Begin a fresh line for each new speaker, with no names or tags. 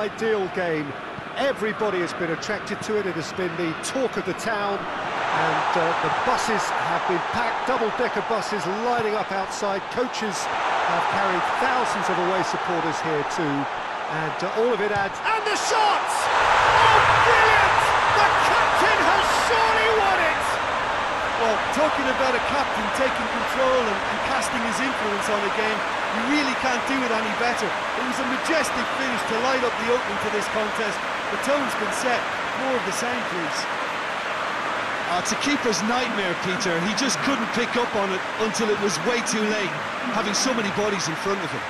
ideal game. Everybody has been attracted to it. It has been the talk of the town. And uh, the buses have been packed, double-decker buses lining up outside. Coaches have carried thousands of away supporters here too. And uh, all of it adds...
And the shots! Oh, brilliant! The captain has surely won it!
Well, talking about a captain taking control and, and casting his influence on a game, you really can't do it any better. It was a majestic finish to light up the opening to this contest. The tone's been set. More of the same, please.
Oh, it's a ah, keeper's nightmare, Peter. He just couldn't pick up on it until it was way too late, having so many bodies in front of him.